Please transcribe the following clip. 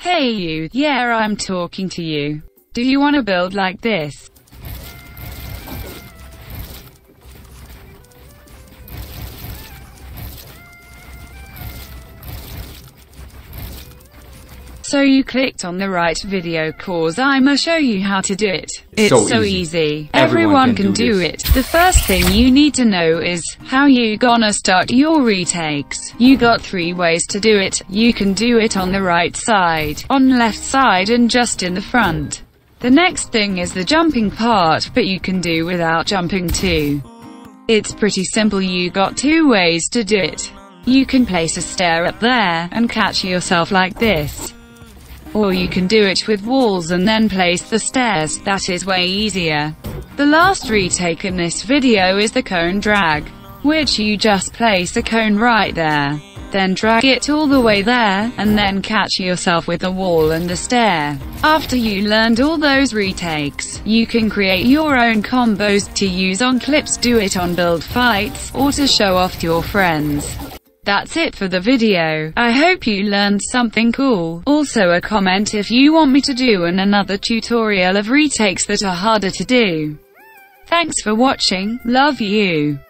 Hey you, yeah I'm talking to you. Do you wanna build like this? So you clicked on the right video cause I'ma show you how to do it. It's So so, easy. easy. Everyone Everyone, can do do, it. The first thing you need to know is how you gonna start your retakes. You got three ways to do it. You can do it on the right side, on left side and just in the front. The next thing is the jumping part, but you can do without jumping too. It's pretty simple you got two ways to do it. You can place a stair up there, and catch yourself like this. Or you can do it with walls and then place the stairs, that is way easier. The last retake in this video is the cone drag, which you just place a cone right there. Then drag it all the way there, and then catch yourself with the wall and the stair. After you learned all those retakes, you can create your own combos to use on clips, do it on build fights, or to show off to your friends. That's it for the video. I hope you learned something cool. Also a comment if you want me to do an another tutorial of retakes that are harder to do. Thanks for watching, love you.